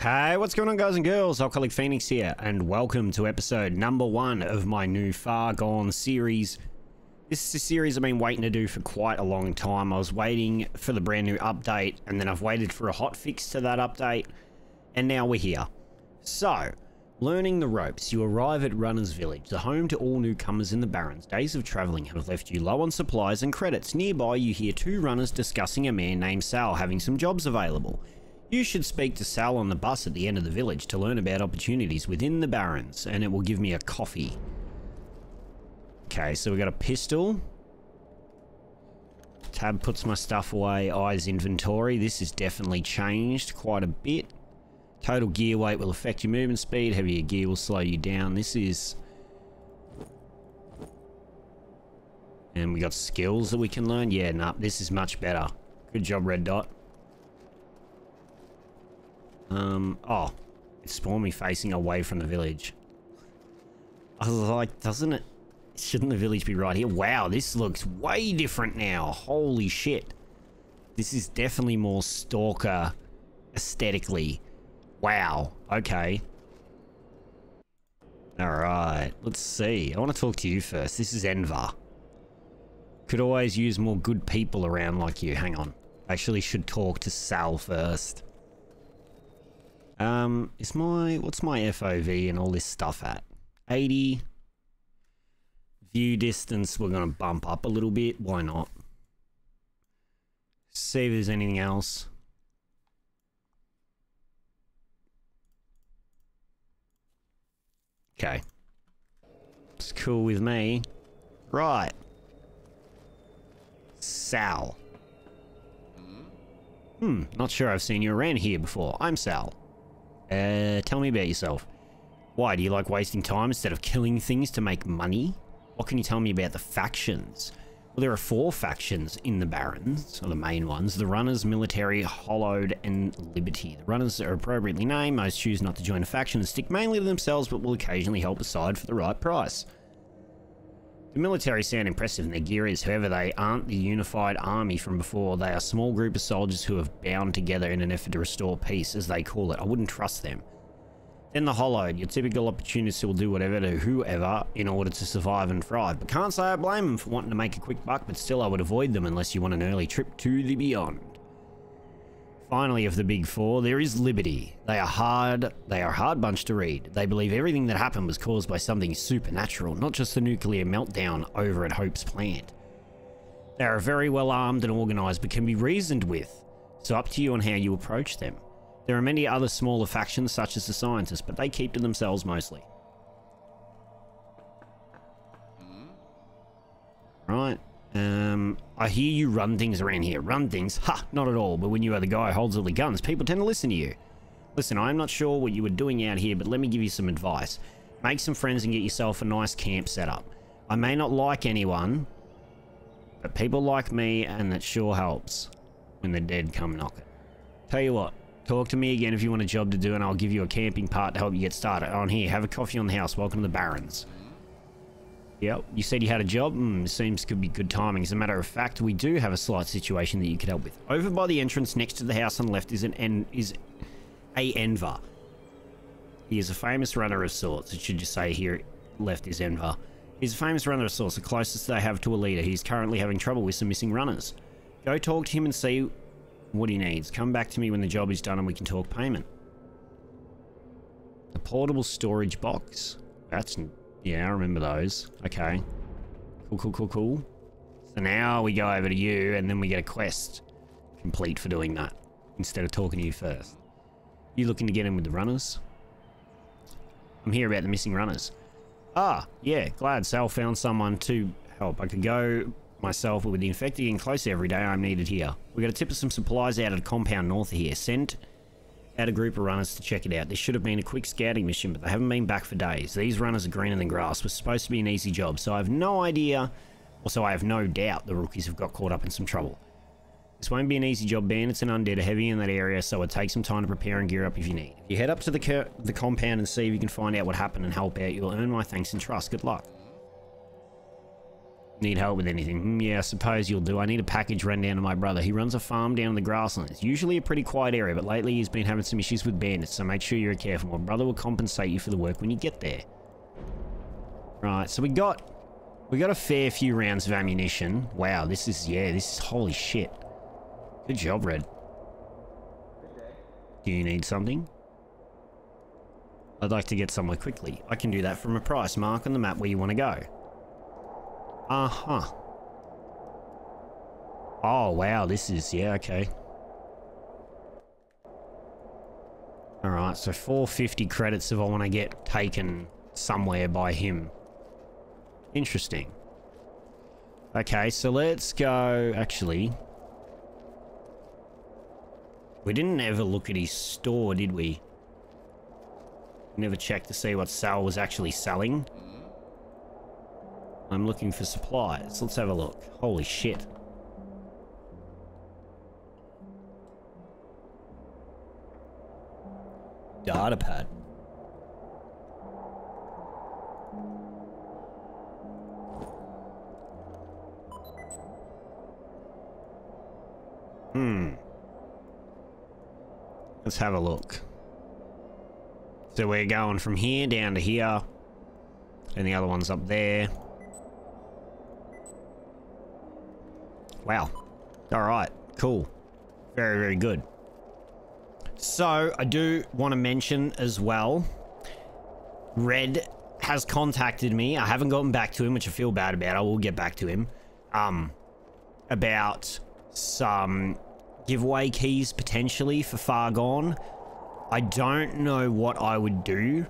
Hey, what's going on guys and girls? Alcoholic Phoenix here, and welcome to episode number one of my new Fargone series. This is a series I've been waiting to do for quite a long time. I was waiting for the brand new update, and then I've waited for a hot fix to that update, and now we're here. So, learning the ropes, you arrive at Runner's Village, the home to all newcomers in the Barrens. Days of travelling have left you low on supplies and credits. Nearby, you hear two runners discussing a man named Sal having some jobs available. You should speak to Sal on the bus at the end of the village to learn about opportunities within the Barrens, and it will give me a coffee. Okay, so we got a pistol. Tab puts my stuff away. Eyes inventory. This has definitely changed quite a bit. Total gear weight will affect your movement speed. Heavier gear will slow you down. This is... And we got skills that we can learn. Yeah, nah, this is much better. Good job, Red Dot. Um, oh, it spawned me facing away from the village. I was like, doesn't it? Shouldn't the village be right here? Wow, this looks way different now. Holy shit. This is definitely more stalker aesthetically. Wow, okay. Alright, let's see. I want to talk to you first. This is Enver. Could always use more good people around like you. Hang on. Actually should talk to Sal first. Um, is my, what's my FOV and all this stuff at? 80. View distance, we're going to bump up a little bit. Why not? See if there's anything else. Okay. It's cool with me. Right. Sal. Hmm, not sure I've seen you around here before. I'm Sal. Uh, tell me about yourself. Why, do you like wasting time instead of killing things to make money? What can you tell me about the factions? Well, there are four factions in the Barrens, or the main ones. The Runners, Military, Hollowed, and Liberty. The Runners are appropriately named. Most choose not to join a faction and stick mainly to themselves, but will occasionally help aside for the right price. The military sound impressive in their gear is, however, they aren't the unified army from before. They are a small group of soldiers who have bound together in an effort to restore peace, as they call it. I wouldn't trust them. Then the Hollowed, your typical opportunists who will do whatever to whoever in order to survive and thrive. But can't say I blame them for wanting to make a quick buck, but still I would avoid them unless you want an early trip to the beyond. Finally, of the big four, there is Liberty. They are hard, they are a hard bunch to read. They believe everything that happened was caused by something supernatural, not just the nuclear meltdown over at Hope's plant. They are very well armed and organized, but can be reasoned with, so up to you on how you approach them. There are many other smaller factions, such as the Scientists, but they keep to themselves mostly. I hear you run things around here. Run things? Ha! Not at all, but when you are the guy who holds all the guns, people tend to listen to you. Listen, I'm not sure what you were doing out here, but let me give you some advice. Make some friends and get yourself a nice camp set up. I may not like anyone, but people like me, and that sure helps when the dead come knocking. Tell you what, talk to me again if you want a job to do, and I'll give you a camping part to help you get started. On here, have a coffee on the house. Welcome to the Barrens. Yep, you said you had a job? Hmm, seems could be good timing. As a matter of fact, we do have a slight situation that you could help with. Over by the entrance next to the house on the left is an en is a Enver. He is a famous runner of sorts. It should just say here left is Enver. He's a famous runner of sorts, the closest they have to a leader. He's currently having trouble with some missing runners. Go talk to him and see what he needs. Come back to me when the job is done and we can talk payment. A portable storage box. That's yeah, I remember those. Okay. Cool, cool, cool, cool. So now we go over to you, and then we get a quest complete for doing that, instead of talking to you first. You looking to get in with the runners? I'm here about the missing runners. Ah, yeah, glad Sal found someone to help. I could go myself, but with the infected getting closer every day, I'm needed here. We got a tip of some supplies out of the compound north of here. Sent out a group of runners to check it out. This should have been a quick scouting mission, but they haven't been back for days. These runners are greener than grass. Was supposed to be an easy job, so I have no idea, also I have no doubt the rookies have got caught up in some trouble. This won't be an easy job. Bandits and undead are heavy in that area, so it takes some time to prepare and gear up if you need. If you head up to the, the compound and see if you can find out what happened and help out, you'll earn my thanks and trust. Good luck. Need help with anything? Hmm, yeah, I suppose you'll do. I need a package run down to my brother. He runs a farm down in the grasslands. Usually a pretty quiet area, but lately he's been having some issues with bandits, so make sure you're careful. My brother will compensate you for the work when you get there. Right, so we got... We got a fair few rounds of ammunition. Wow, this is... Yeah, this is... Holy shit. Good job, Red. Do you need something? I'd like to get somewhere quickly. I can do that from a price mark on the map where you want to go. Uh-huh. Oh, wow, this is... Yeah, okay. Alright, so 450 credits if I want to get taken somewhere by him. Interesting. Okay, so let's go... Actually... We didn't ever look at his store, did we? Never checked to see what Sal was actually selling. I'm looking for supplies. Let's have a look. Holy shit. Data pad. Hmm. Let's have a look. So we're going from here down to here. And the other one's up there. Wow. Alright, cool. Very, very good. So, I do want to mention as well, Red has contacted me. I haven't gotten back to him, which I feel bad about. I will get back to him. Um, about some giveaway keys potentially for Fargone. I don't know what I would do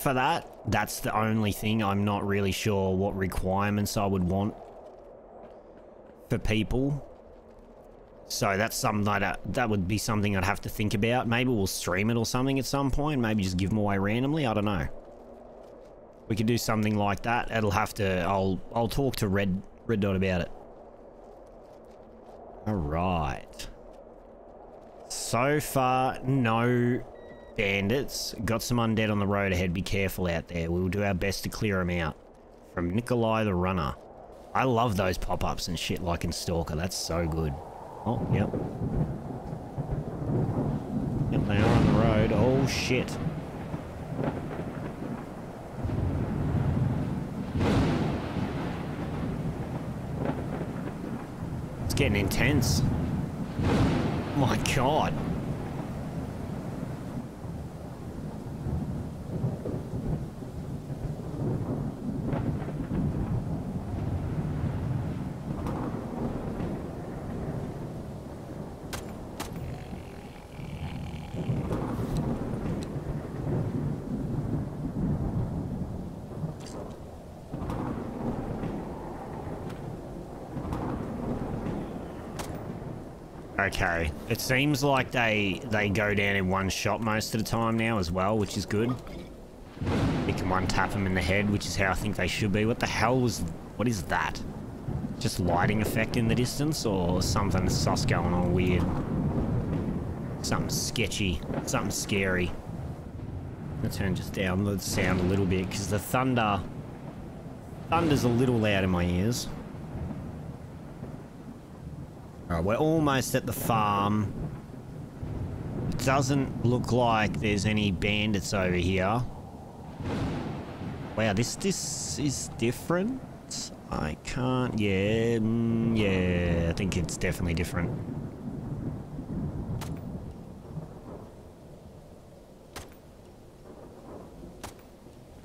for that. That's the only thing. I'm not really sure what requirements I would want for people. So that's something uh, that that would be something I'd have to think about. Maybe we'll stream it or something at some point. Maybe just give them away randomly. I don't know. We could do something like that. It'll have to. I'll I'll talk to Red Red Dot about it. All right. So far, no bandits. Got some undead on the road ahead. Be careful out there. We will do our best to clear them out. From Nikolai the Runner. I love those pop-ups and shit like in Stalker. That's so good. Oh, yep. Yep, they are on the road. Oh, shit. It's getting intense. My god. Okay. It seems like they they go down in one shot most of the time now as well, which is good. You can one tap them in the head, which is how I think they should be. What the hell was... What is that? Just lighting effect in the distance or something sus going on weird? Something sketchy. Something scary. Let's turn just down the sound a little bit because the thunder... Thunder's a little loud in my ears. We're almost at the farm. It doesn't look like there's any bandits over here. Wow, this this is different. I can't... Yeah, mm, yeah, I think it's definitely different.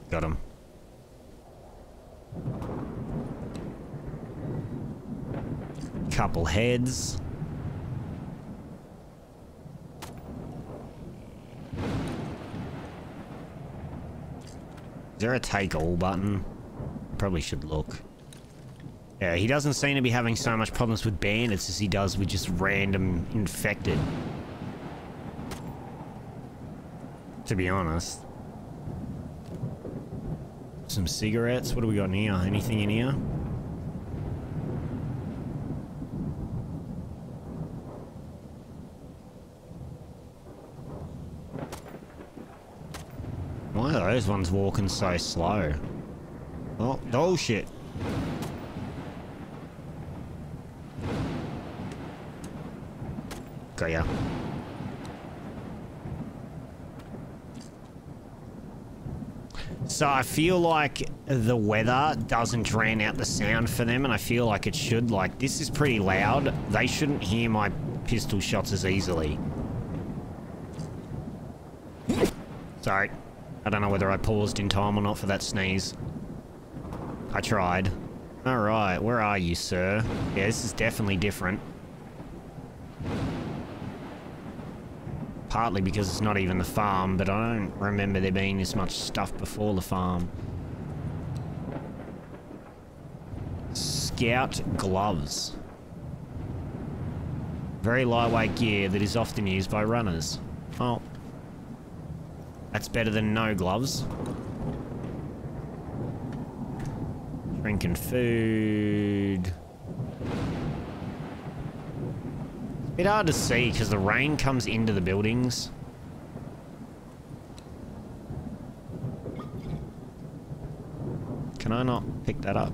Got him. Couple heads. Is there a take all button? Probably should look. Yeah, he doesn't seem to be having so much problems with bandits as he does with just random infected. To be honest. Some cigarettes. What do we got in here? Anything in here? one's walking so slow. Oh, oh shit. Got ya. So I feel like the weather doesn't drain out the sound for them, and I feel like it should. Like, this is pretty loud. They shouldn't hear my pistol shots as easily. Sorry. I don't know whether I paused in time or not for that sneeze. I tried. Alright, where are you, sir? Yeah, this is definitely different. Partly because it's not even the farm, but I don't remember there being this much stuff before the farm. Scout gloves. Very lightweight gear that is often used by runners. Oh. That's better than no gloves. Drinking food. It's a Bit hard to see because the rain comes into the buildings. Can I not pick that up?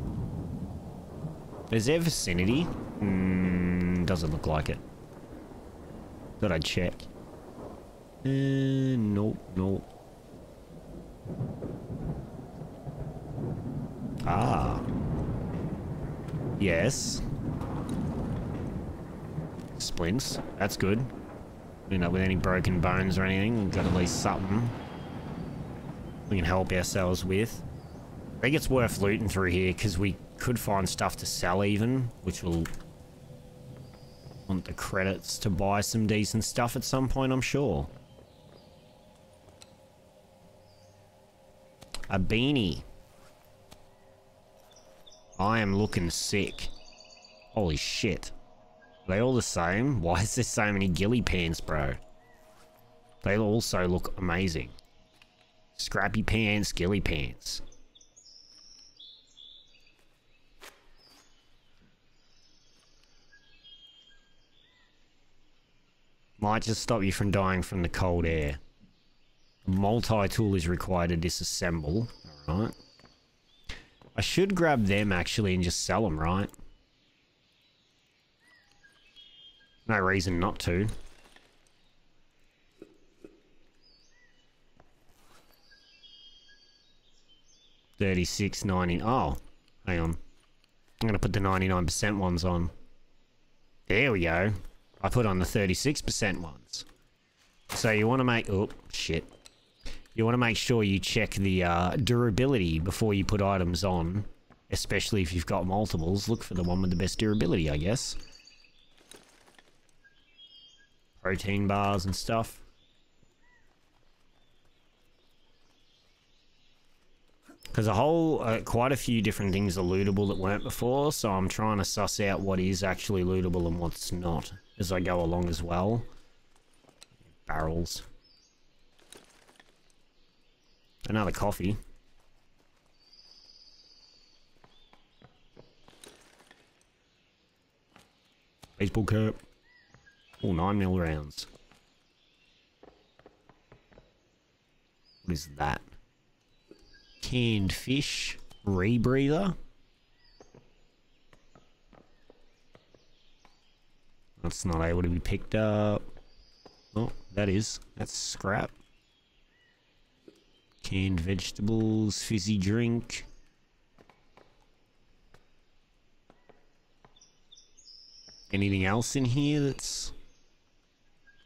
Is there vicinity? Mm, doesn't look like it. Thought I'd check. Uh, nope, nope. Ah. Yes. Splints. That's good. You know, with any broken bones or anything, we've got at least something we can help ourselves with. I think it's worth looting through here because we could find stuff to sell even, which will want the credits to buy some decent stuff at some point, I'm sure. A beanie. I am looking sick. Holy shit. Are they all the same? Why is there so many ghillie pants, bro? They also look amazing. Scrappy pants, ghillie pants. Might just stop you from dying from the cold air. Multi-tool is required to disassemble. Alright. I should grab them actually and just sell them, right? No reason not to. Thirty-six ninety. Oh, hang on. I'm gonna put the ninety-nine percent ones on. There we go. I put on the thirty-six percent ones. So you want to make... Oh, shit. You want to make sure you check the uh, durability before you put items on. Especially if you've got multiples. Look for the one with the best durability, I guess. Protein bars and stuff. Because a whole, uh, quite a few different things are lootable that weren't before, so I'm trying to suss out what is actually lootable and what's not as I go along as well. Barrels. Another coffee. Baseball cap. All 9 mil rounds. What is that? Canned fish. Rebreather. That's not able to be picked up. Oh, that is. That's scrap. Canned vegetables, fizzy drink. Anything else in here that's...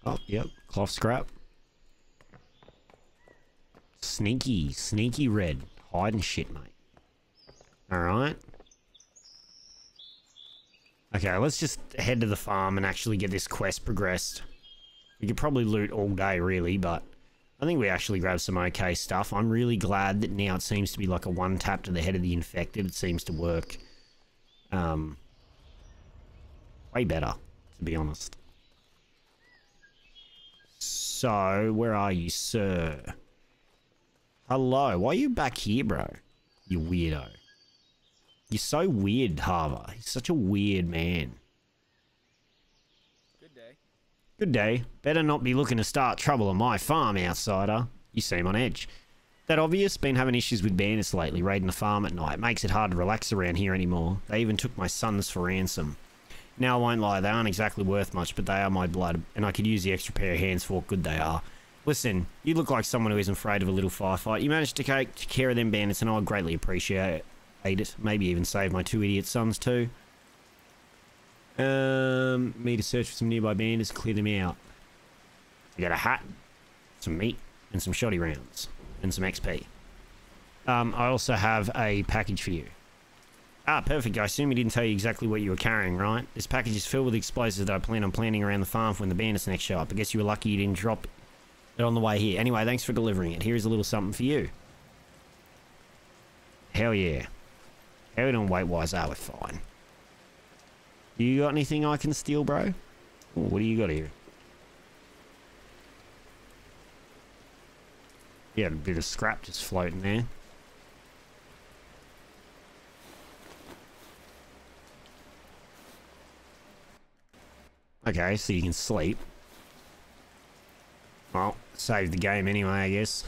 Oh, yep, cloth scrap. Sneaky, sneaky red. Hiding shit, mate. Alright. Okay, let's just head to the farm and actually get this quest progressed. We could probably loot all day, really, but... I think we actually grabbed some okay stuff. I'm really glad that now it seems to be like a one tap to the head of the infected. It seems to work um, way better, to be honest. So, where are you, sir? Hello, why are you back here, bro? You weirdo. You're so weird, Harver. He's such a weird man. Good day. Better not be looking to start trouble on my farm, outsider. You seem on edge. That obvious? Been having issues with bandits lately, raiding the farm at night. Makes it hard to relax around here anymore. They even took my sons for ransom. Now, I won't lie, they aren't exactly worth much, but they are my blood, and I could use the extra pair of hands for what good they are. Listen, you look like someone who isn't afraid of a little firefight. You managed to take care of them bandits, and I greatly appreciate it. Maybe even save my two idiot sons, too. Um, me to search for some nearby bandits, clear them out. I got a hat, some meat, and some shoddy rounds, and some XP. Um, I also have a package for you. Ah, perfect. I assume he didn't tell you exactly what you were carrying, right? This package is filled with explosives that I plan on planting around the farm for when the bandits next show up. I guess you were lucky you didn't drop it on the way here. Anyway, thanks for delivering it. Here's a little something for you. Hell yeah. How we doing weight-wise? Ah, we're fine. You got anything I can steal, bro? Ooh, what do you got here? Yeah, a bit of scrap just floating there. Okay, so you can sleep. Well, save the game anyway, I guess.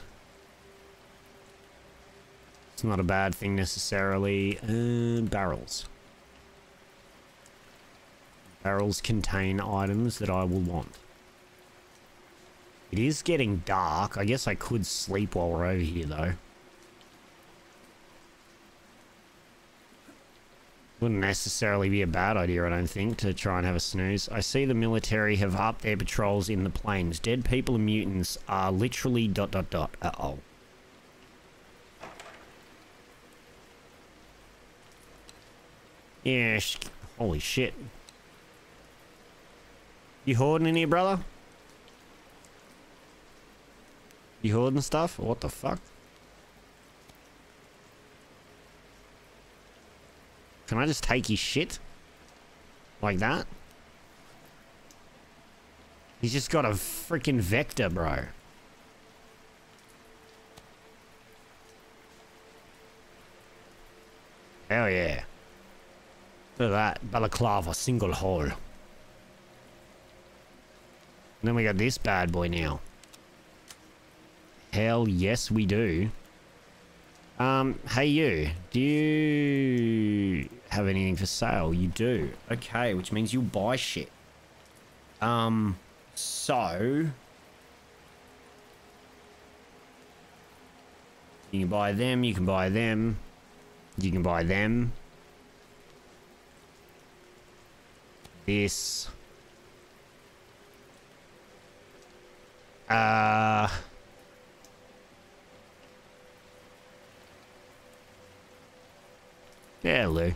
It's not a bad thing necessarily. Uh, barrels. Barrels contain items that I will want. It is getting dark. I guess I could sleep while we're over here, though. Wouldn't necessarily be a bad idea, I don't think, to try and have a snooze. I see the military have upped their patrols in the plains. Dead people and mutants are literally dot dot dot. Uh-oh. Yeah, holy shit. You hoarding in here, brother? You hoarding stuff? What the fuck? Can I just take his shit? Like that? He's just got a freaking vector, bro. Hell yeah. Look at that. Balaclava, single hole. And then we got this bad boy now. Hell yes, we do. Um, hey you. Do you have anything for sale? You do. Okay, which means you'll buy shit. Um, so... You can buy them, you can buy them. You can buy them. This. Uh... Yeah, Lou.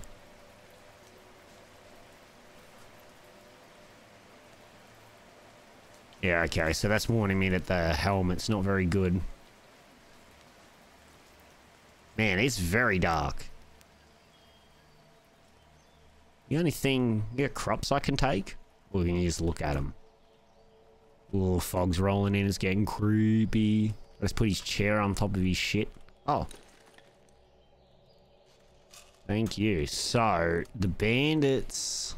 Yeah, okay, so that's warning me that the helmet's not very good. Man, it's very dark. The only thing... You got crops I can take? Or can just look at them? Ooh, fog's rolling in, it's getting creepy. Let's put his chair on top of his shit. Oh, Thank you. So, the bandits...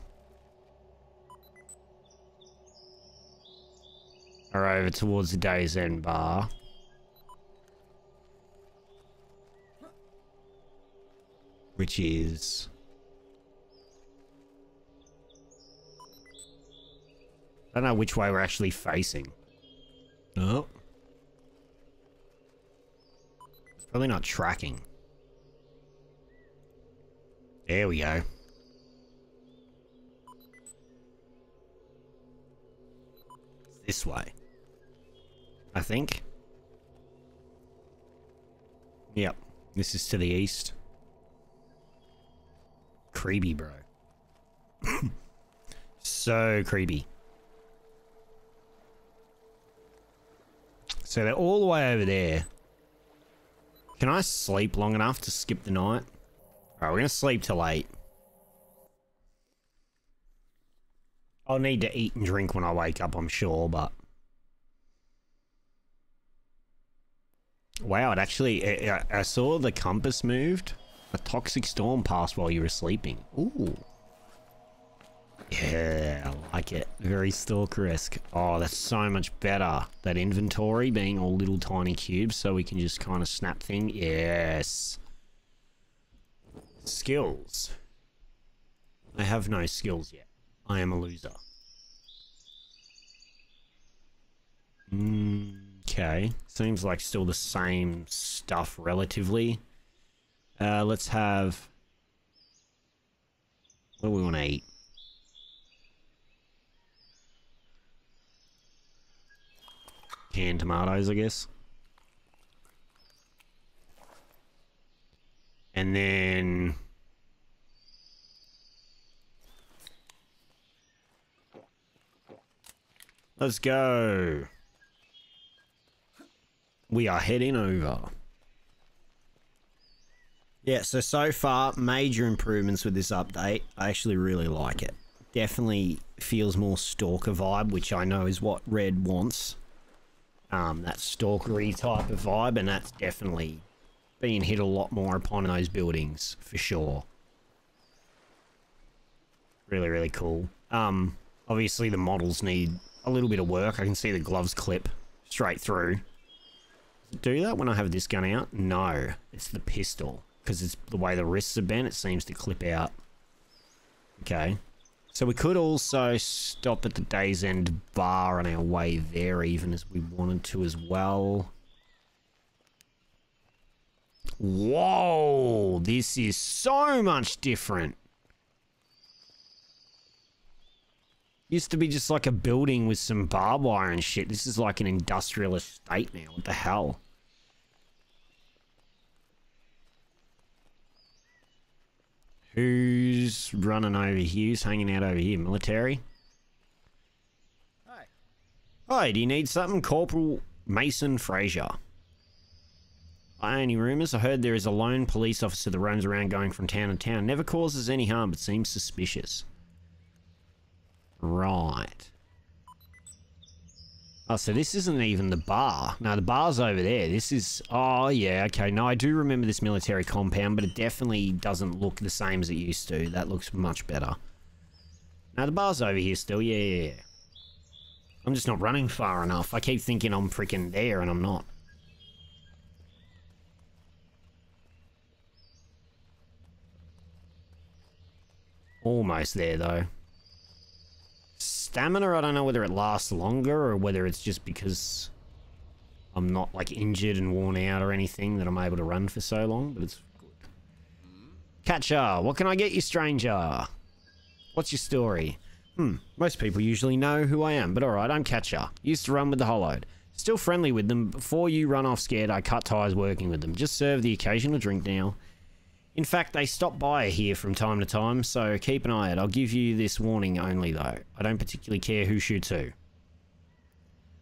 are over towards the Days End bar. Which is... I don't know which way we're actually facing. Oh. Probably not tracking. There we go. This way. I think. Yep. This is to the east. Creepy, bro. so creepy. So they're all the way over there. Can I sleep long enough to skip the night? Alright, we're gonna sleep till 8. I'll need to eat and drink when I wake up, I'm sure, but... Wow, it actually... I, I saw the compass moved. A toxic storm passed while you were sleeping. Ooh. Yeah, I like it. Very stalker-esque. Oh, that's so much better. That inventory being all little tiny cubes so we can just kind of snap thing. Yes. Skills. I have no skills yet. I am a loser. Okay. Seems like still the same stuff relatively. Uh, let's have... What do we want to eat? Canned tomatoes, I guess. And then... Let's go. We are heading over. Yeah, so so far, major improvements with this update. I actually really like it. Definitely feels more stalker vibe, which I know is what Red wants. Um, that stalkery type of vibe, and that's definitely being hit a lot more upon those buildings, for sure. Really, really cool. Um, obviously the models need a little bit of work. I can see the gloves clip straight through. Do that when I have this gun out? No, it's the pistol. Because it's the way the wrists are bent, it seems to clip out. Okay. So we could also stop at the Days End bar on our way there, even as we wanted to as well. Whoa, this is so much different. Used to be just like a building with some barbed wire and shit. This is like an industrial estate now. What the hell? Who's running over here? Who's hanging out over here? Military? Hi. Hi, do you need something? Corporal Mason Fraser. Any rumours, I heard there is a lone police officer that roams around going from town to town. Never causes any harm, but seems suspicious. Right. Oh, so this isn't even the bar. No, the bar's over there. This is... Oh, yeah, okay. No, I do remember this military compound, but it definitely doesn't look the same as it used to. That looks much better. Now, the bar's over here still. Yeah, yeah, yeah. I'm just not running far enough. I keep thinking I'm freaking there, and I'm not. Almost there, though stamina, I don't know whether it lasts longer or whether it's just because I'm not like injured and worn out or anything that I'm able to run for so long, but it's good. Catcher, what can I get you, stranger? What's your story? Hmm, most people usually know who I am, but alright, I'm Catcher. Used to run with the Hollowed. Still friendly with them. Before you run off scared, I cut ties working with them. Just serve the occasional drink now. In fact, they stop by here from time to time, so keep an eye out. I'll give you this warning only, though. I don't particularly care who shoots who.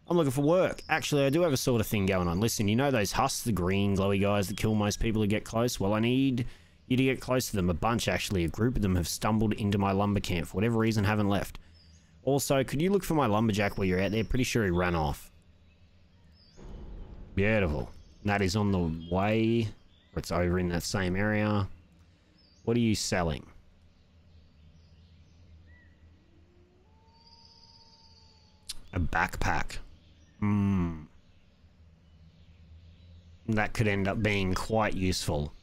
I'm looking for work. Actually, I do have a sort of thing going on. Listen, you know those husks, the green glowy guys that kill most people who get close? Well, I need you to get close to them. A bunch, actually. A group of them have stumbled into my lumber camp. For whatever reason, haven't left. Also, could you look for my lumberjack while you're out there? Pretty sure he ran off. Beautiful. That is on the way. It's over in that same area. What are you selling? A backpack. Hmm. That could end up being quite useful.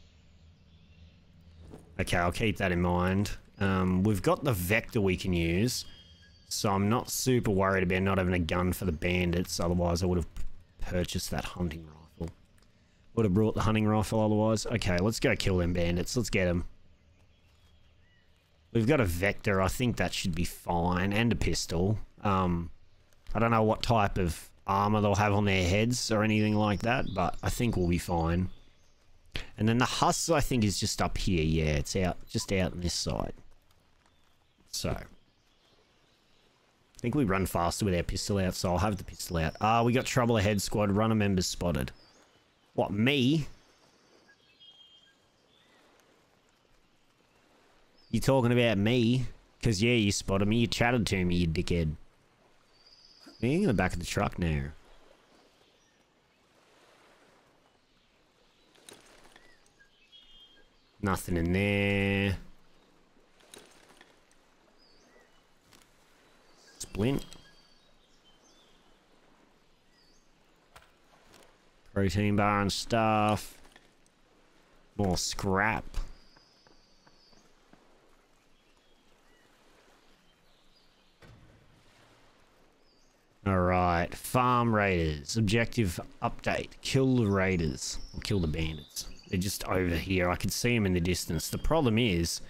Okay, I'll keep that in mind. Um, we've got the Vector we can use. So I'm not super worried about not having a gun for the bandits. Otherwise, I would have purchased that hunting rifle. Would have brought the hunting rifle otherwise. Okay, let's go kill them bandits. Let's get them. We've got a Vector. I think that should be fine. And a pistol. Um, I don't know what type of armor they'll have on their heads or anything like that, but I think we'll be fine. And then the Huss, I think, is just up here. Yeah, it's out, just out on this side. So. I think we run faster with our pistol out, so I'll have the pistol out. Ah, we got trouble ahead, squad. Runner members spotted. What, me? You talking about me? Because, yeah, you spotted me. You chatted to me, you dickhead. Me in the back of the truck now. Nothing in there. Splint. Protein bar and stuff. More scrap. Alright, farm raiders. Objective update. Kill the raiders. Kill the bandits. They're just over here. I can see them in the distance. The problem is...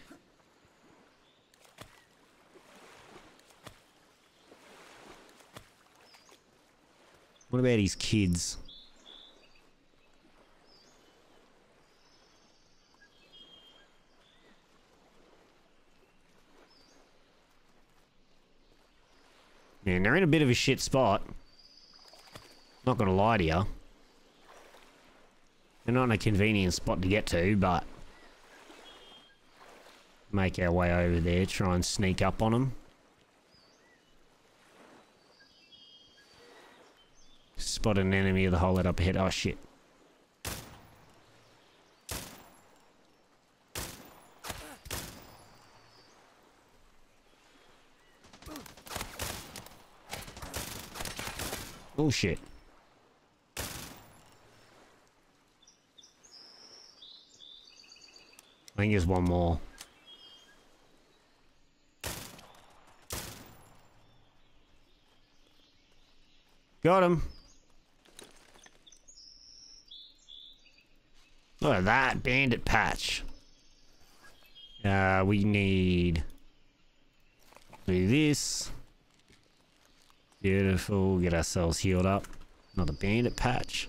What about his kids? Man, they're in a bit of a shit spot. Not gonna lie to you. They're not in a convenient spot to get to, but... Make our way over there, try and sneak up on them. Spot an enemy of the hole up ahead. Oh shit. Oh shit. I think there's one more. Got him. Look at that bandit patch. Uh, we need do this. Beautiful. Get ourselves healed up. Another bandit patch.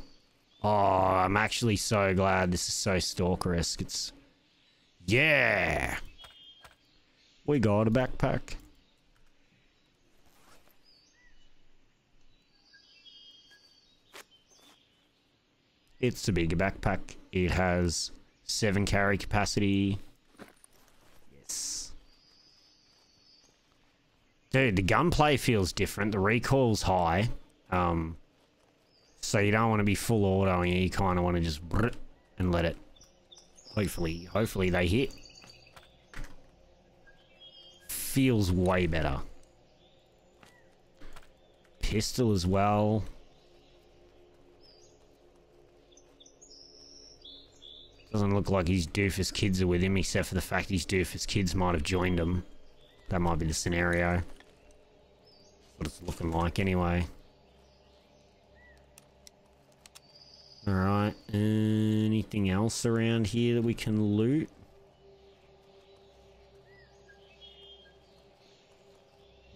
Oh, I'm actually so glad this is so stalker-esque. It's... Yeah! We got a backpack. It's a bigger backpack. It has 7 carry capacity. Yes. Dude, the gunplay feels different. The recoil's high. Um, so you don't want to be full auto. You kind of want to just and let it. Hopefully, hopefully they hit. Feels way better. Pistol as well. Doesn't look like his doofus kids are with him, except for the fact his doofus kids might have joined him. That might be the scenario. What it's looking like anyway. Alright, anything else around here that we can loot?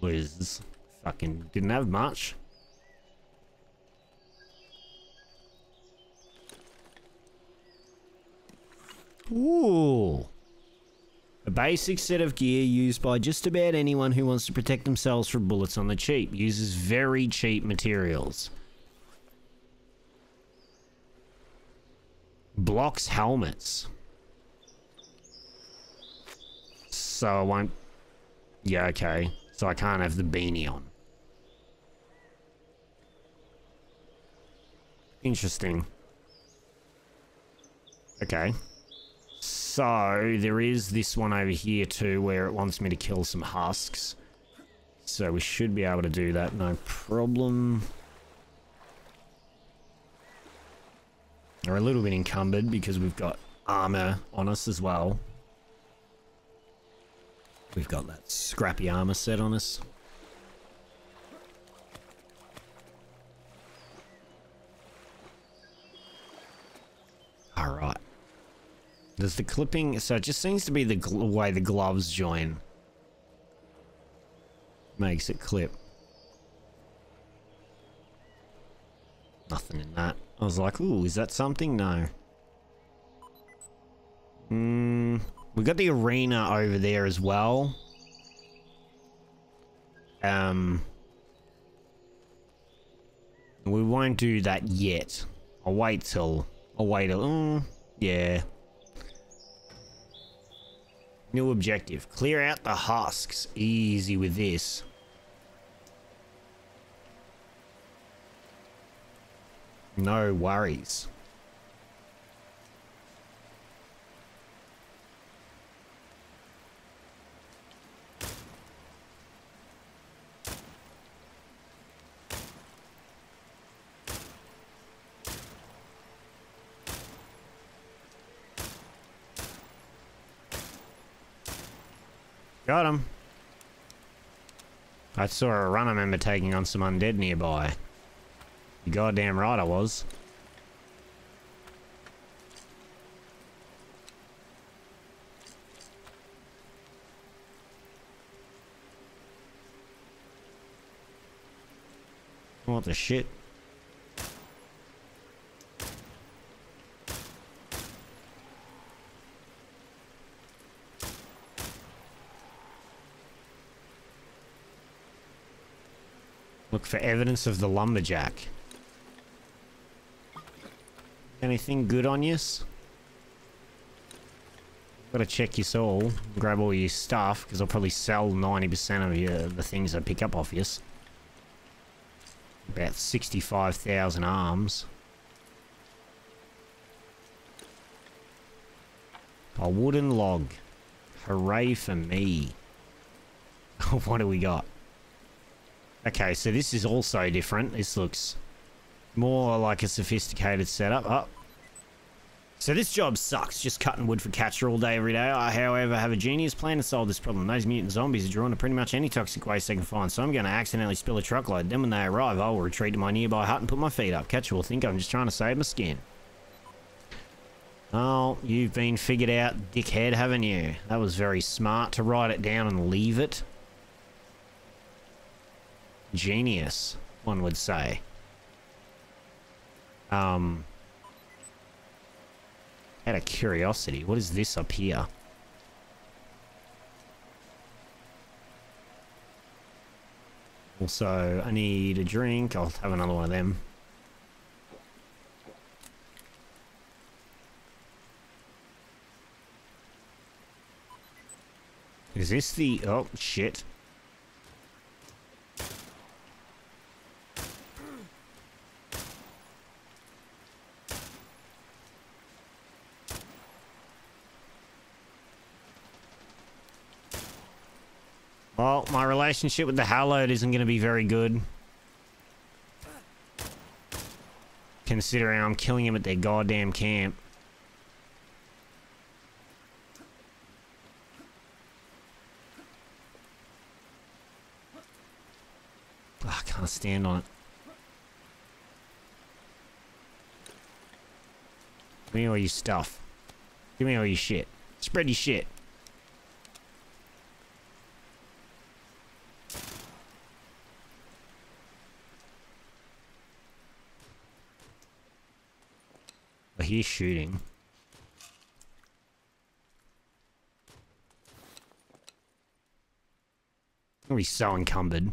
Was fucking didn't have much. Ooh. A basic set of gear used by just about anyone who wants to protect themselves from bullets on the cheap. Uses very cheap materials. Blocks helmets. So I won't... Yeah, okay. So I can't have the beanie on. Interesting. Okay. So, there is this one over here too where it wants me to kill some husks. So we should be able to do that, no problem. We're a little bit encumbered because we've got armor on us as well. We've got that scrappy armor set on us. Alright. Does the clipping... So it just seems to be the way the gloves join. Makes it clip. Nothing in that. I was like, ooh, is that something? No. Hmm. We got the arena over there as well. Um. We won't do that yet. I'll wait till... I'll wait till... Mm, yeah. New objective. Clear out the husks. Easy with this. No worries. Got him. I saw a run I remember taking on some undead nearby. You goddamn right I was. What the shit? Evidence of the lumberjack. Anything good on yous? Gotta check your soul, grab all your stuff, because I'll probably sell 90% of your, the things I pick up off yous. About 65,000 arms. A wooden log. Hooray for me. what do we got? Okay, so this is also different. This looks more like a sophisticated setup. Oh. So this job sucks, just cutting wood for catcher all day, every day. I, however, have a genius plan to solve this problem. Those mutant zombies are drawn to pretty much any toxic waste they can find, so I'm going to accidentally spill a truckload. Then when they arrive, I'll retreat to my nearby hut and put my feet up. Catcher will think I'm just trying to save my skin. Oh, you've been figured out, dickhead, haven't you? That was very smart to write it down and leave it. Genius, one would say. Um, out of curiosity, what is this up here? Also, I need a drink. I'll have another one of them. Is this the... Oh, shit. Well, my relationship with the Hallowed isn't going to be very good. Considering I'm killing him at their goddamn camp. Oh, I can't stand on it. Give me all your stuff. Give me all your shit. Spread your shit. He's shooting. We're so encumbered.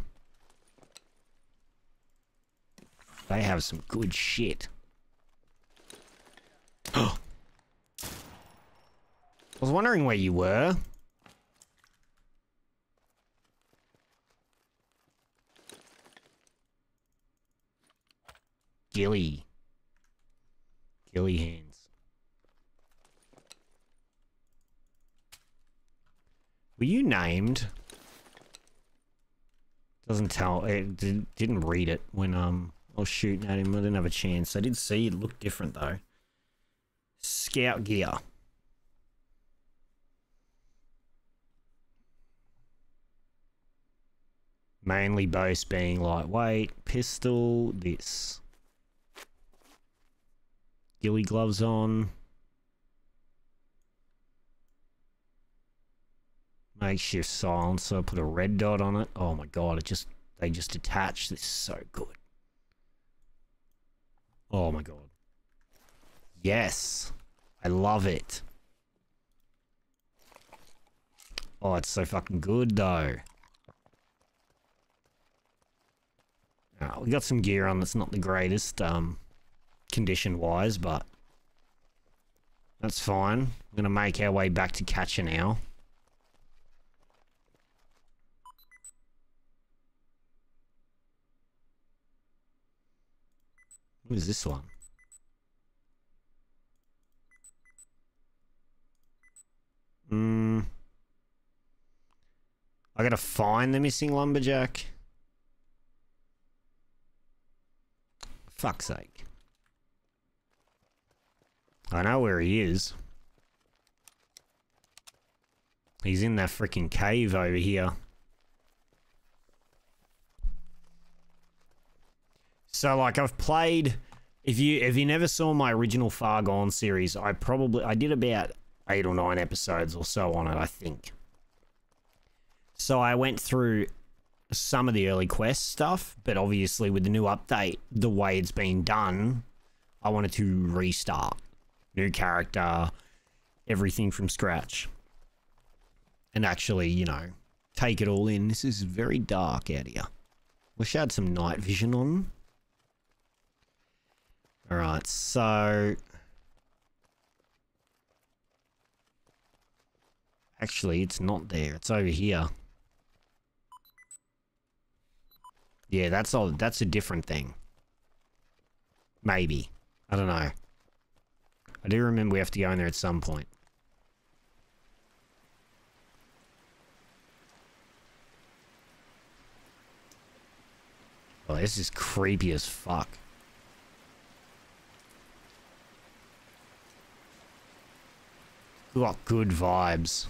They have some good shit. I was wondering where you were. Gilly. Gilly hands. Were you named? Doesn't tell. It didn't read it when um I was shooting at him. I didn't have a chance. I did see it looked different though. Scout gear. Mainly boast being lightweight. Pistol, this ghillie gloves on. Makeshift silencer, put a red dot on it. Oh my god, it just they just attach. This is so good. Oh my god. Yes. I love it. Oh, it's so fucking good though. Oh, we got some gear on that's not the greatest. Um, condition wise, but that's fine. We're going to make our way back to Catcher now. What is this one? Hmm. I gotta find the missing lumberjack. Fuck's sake. I know where he is. He's in that freaking cave over here. So like I've played if you if you never saw my original Fargone series, I probably I did about eight or nine episodes or so on it, I think. So I went through some of the early quest stuff, but obviously with the new update, the way it's been done, I wanted to restart. New character, everything from scratch. And actually, you know, take it all in. This is very dark out here. Wish I had some night vision on. Alright, so... Actually, it's not there. It's over here. Yeah, that's all. That's a different thing. Maybe. I don't know. I do remember we have to go in there at some point. Oh, this is creepy as fuck. Got good vibes.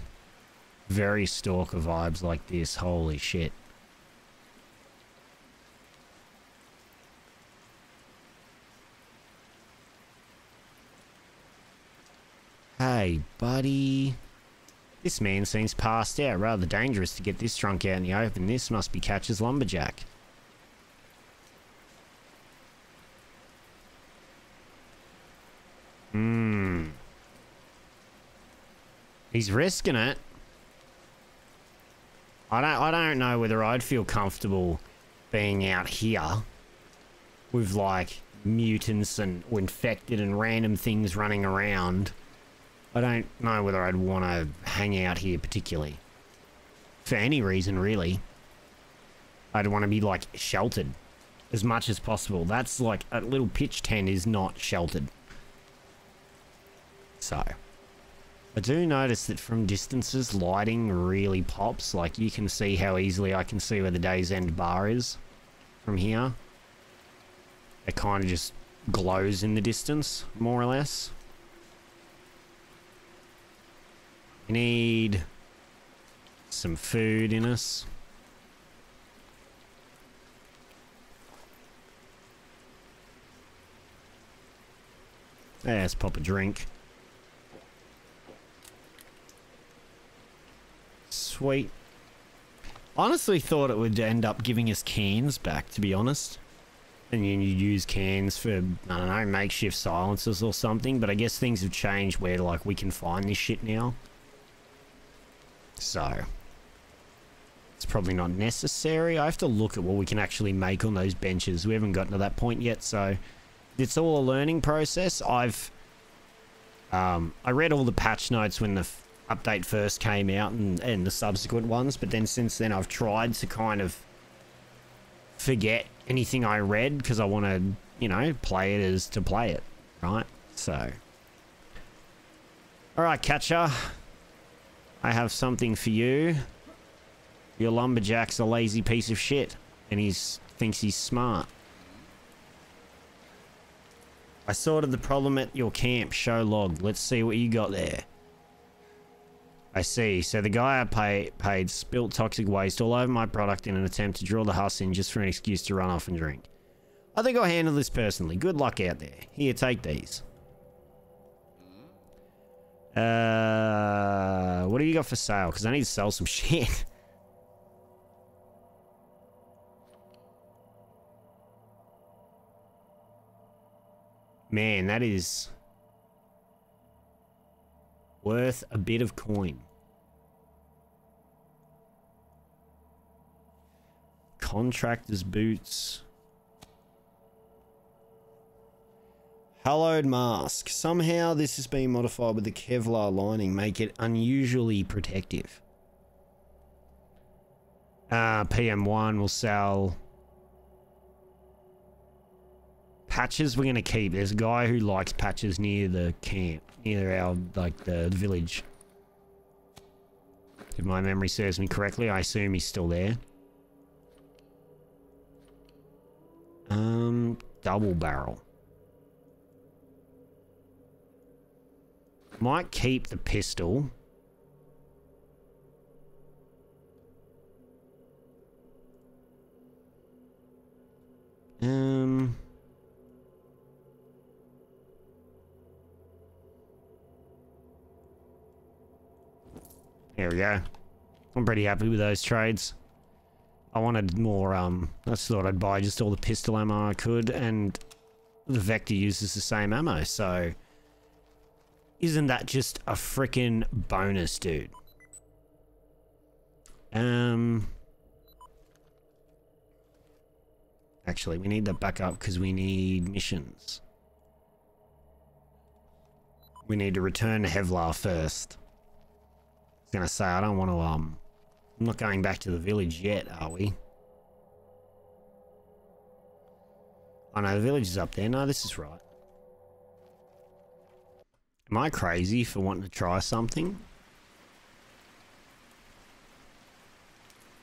Very stalker vibes like this. Holy shit. Hey, buddy. This man seems passed out. Rather dangerous to get this drunk out in the open. This must be Catcher's Lumberjack. Hmm. He's risking it. I don't I don't know whether I'd feel comfortable being out here with like mutants and infected and random things running around. I don't know whether I'd want to hang out here particularly. For any reason, really. I'd want to be, like, sheltered as much as possible. That's, like, a little pitch tent is not sheltered. So, I do notice that from distances, lighting really pops. Like, you can see how easily I can see where the day's end bar is from here. It kind of just glows in the distance, more or less. We need some food in us. Let's pop a drink. Sweet. Honestly thought it would end up giving us cans back, to be honest. And you use cans for, I don't know, makeshift silencers or something. But I guess things have changed where, like, we can find this shit now. So, it's probably not necessary. I have to look at what we can actually make on those benches. We haven't gotten to that point yet, so it's all a learning process. I've um, I read all the patch notes when the update first came out and, and the subsequent ones, but then since then I've tried to kind of forget anything I read because I want to, you know, play it as to play it, right? So, all right, catcher. I have something for you. Your lumberjack's a lazy piece of shit, and he thinks he's smart. I sorted the problem at your camp. Show log. Let's see what you got there. I see. So the guy I pay, paid spilt toxic waste all over my product in an attempt to draw the huss in just for an excuse to run off and drink. I think I'll handle this personally. Good luck out there. Here, take these. Uh, what do you got for sale? Because I need to sell some shit. Man, that is worth a bit of coin. Contractor's boots. Hallowed mask. Somehow this has been modified with the Kevlar lining, make it unusually protective. Uh, PM1 will sell patches we're going to keep. There's a guy who likes patches near the camp, near our, like, the village. If my memory serves me correctly, I assume he's still there. Um, double barrel. Might keep the pistol. Um... There we go. I'm pretty happy with those trades. I wanted more, um, I just thought I'd buy just all the pistol ammo I could, and the Vector uses the same ammo, so... Isn't that just a freaking bonus, dude? Um... Actually, we need the backup because we need missions. We need to return to Hevlar first. I was gonna say, I don't want to, um... I'm not going back to the village yet, are we? Oh no, the village is up there. No, this is right. Am I crazy for wanting to try something?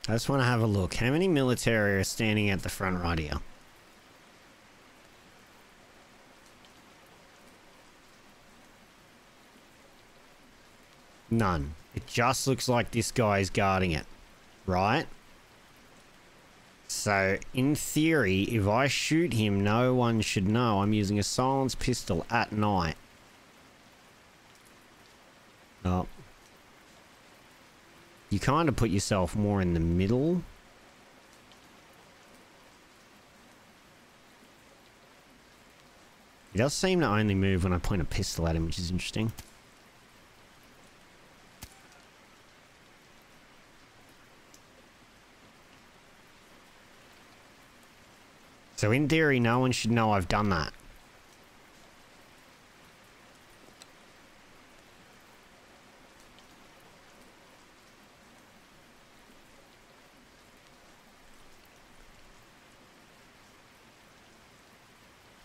I just want to have a look. How many military are standing at the front right here? None. It just looks like this guy is guarding it. Right? So, in theory, if I shoot him, no one should know I'm using a silenced pistol at night. Oh. You kind of put yourself more in the middle. He does seem to only move when I point a pistol at him, which is interesting. So in theory, no one should know I've done that.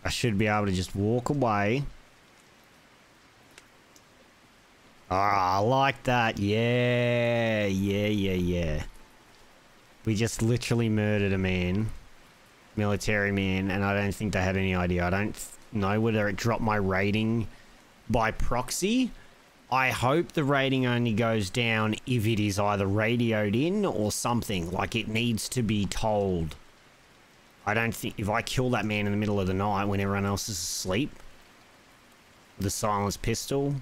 I should be able to just walk away. Oh, I like that. Yeah, yeah, yeah, yeah. We just literally murdered a man military man, and I don't think they had any idea. I don't know whether it dropped my rating by proxy. I hope the rating only goes down if it is either radioed in or something. Like it needs to be told. I don't think if I kill that man in the middle of the night when everyone else is asleep, the silenced pistol,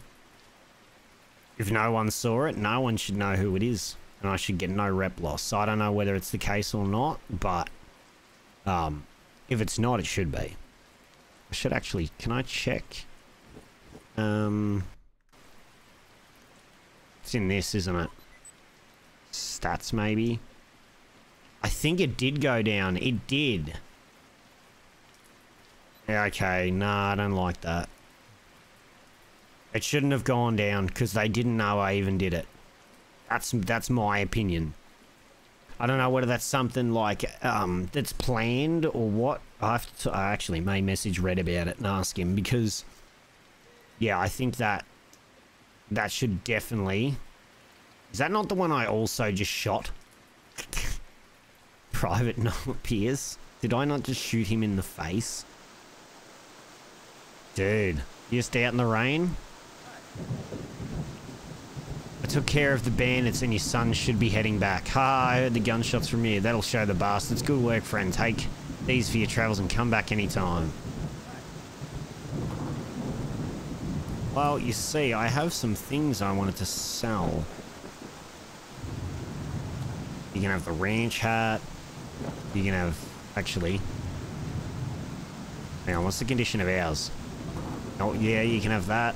if no one saw it, no one should know who it is. And I should get no rep loss. So I don't know whether it's the case or not, but um, if it's not, it should be. I should actually, can I check? Um, it's in this, isn't it? Stats, maybe? I think it did go down. It did. Okay. Nah, I don't like that. It shouldn't have gone down because they didn't know I even did it. That's that's my opinion. I don't know whether that's something like um, that's planned or what. I have to. I actually may message Red about it and ask him because, yeah, I think that that should definitely. Is that not the one I also just shot? Private Noah Pierce. Did I not just shoot him in the face? Dude, you just out in the rain? I took care of the bandits and your son should be heading back. Ha, I heard the gunshots from you. That'll show the bastards. Good work, friend. Take these for your travels and come back anytime. Well, you see, I have some things I wanted to sell. You can have the ranch hat. You can have... Actually... Hang on, what's the condition of ours? Oh, yeah, you can have that.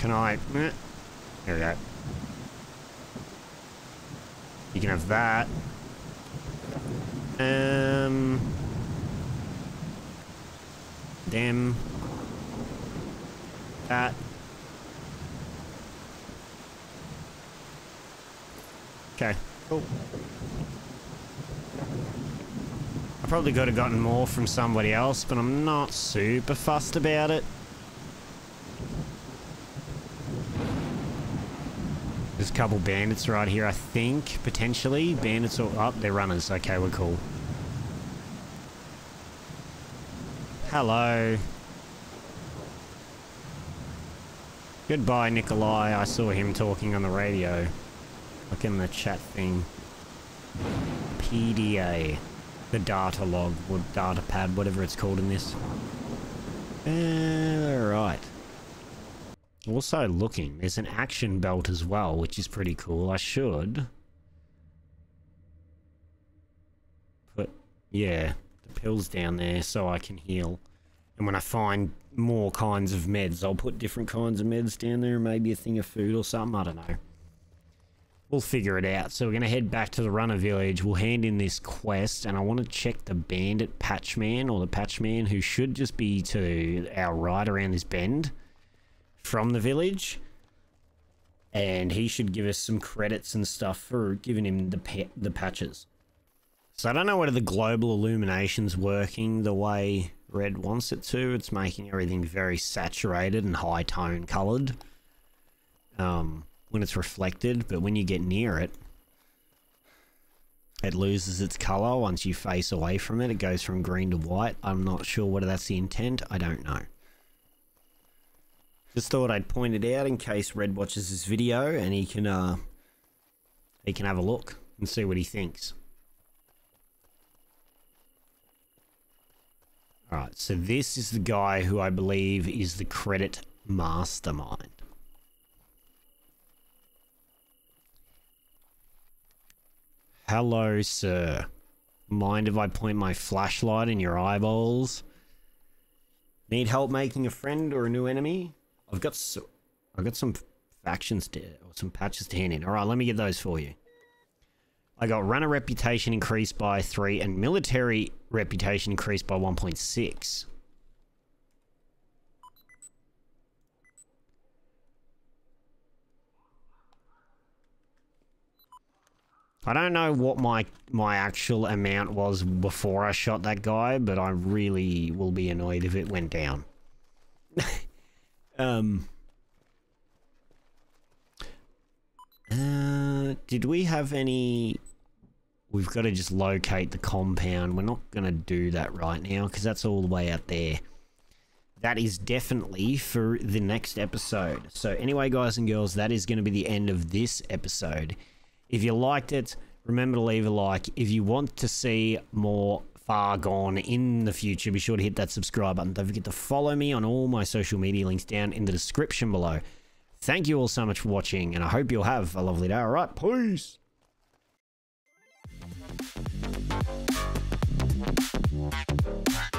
Can I... Eh, there we go. You can have that. Um... Them. That. Okay, cool. I probably could have gotten more from somebody else, but I'm not super fussed about it. There's a couple bandits right here, I think, potentially. Bandits or... Oh, they're runners. Okay, we're cool. Hello. Goodbye, Nikolai. I saw him talking on the radio. Look in the chat thing. PDA. The data log, or data pad, whatever it's called in this. Uh, Alright. Also looking, there's an action belt as well, which is pretty cool. I should... Put, yeah, pills down there so I can heal. And when I find more kinds of meds, I'll put different kinds of meds down there, maybe a thing of food or something, I don't know. We'll figure it out. So we're going to head back to the runner village. We'll hand in this quest, and I want to check the bandit patchman, or the patchman, who should just be to our right around this bend from the village. And he should give us some credits and stuff for giving him the, the patches. So I don't know whether the global illumination's working the way Red wants it to. It's making everything very saturated and high tone coloured. Um, when it's reflected, but when you get near it, it loses its color once you face away from it. It goes from green to white. I'm not sure whether that's the intent. I don't know. Just thought I'd point it out in case Red watches this video and he can uh he can have a look and see what he thinks. Alright, so this is the guy who I believe is the credit mastermind. Hello, sir. Mind if I point my flashlight in your eyeballs? Need help making a friend or a new enemy? I've got so, I've got some factions to, or some patches to hand in. All right, let me get those for you. I got runner reputation increased by 3 and military reputation increased by 1.6. I don't know what my my actual amount was before I shot that guy, but I really will be annoyed if it went down. um. Uh, did we have any... We've got to just locate the compound. We're not going to do that right now because that's all the way out there. That is definitely for the next episode. So anyway, guys and girls, that is going to be the end of this episode. If you liked it, remember to leave a like. If you want to see more Fargone in the future, be sure to hit that subscribe button. Don't forget to follow me on all my social media links down in the description below. Thank you all so much for watching, and I hope you'll have a lovely day. All right, peace. あっ。